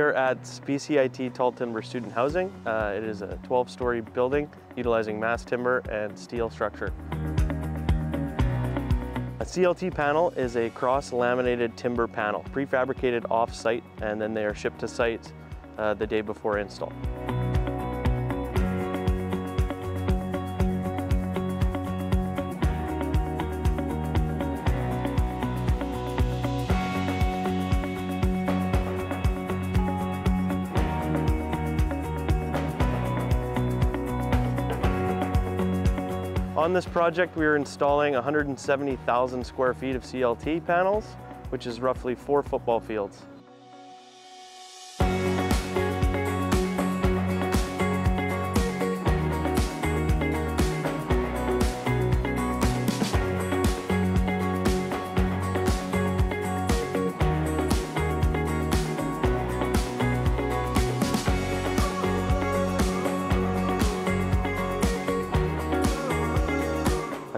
are at BCIT Tall Timber Student Housing. Uh, it is a 12-story building utilizing mass timber and steel structure. A CLT panel is a cross-laminated timber panel, prefabricated off-site, and then they are shipped to site uh, the day before install. On this project, we are installing 170,000 square feet of CLT panels, which is roughly four football fields.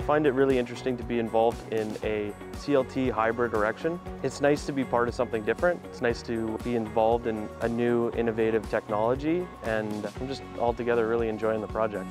I find it really interesting to be involved in a CLT hybrid erection. It's nice to be part of something different. It's nice to be involved in a new innovative technology and I'm just altogether really enjoying the project.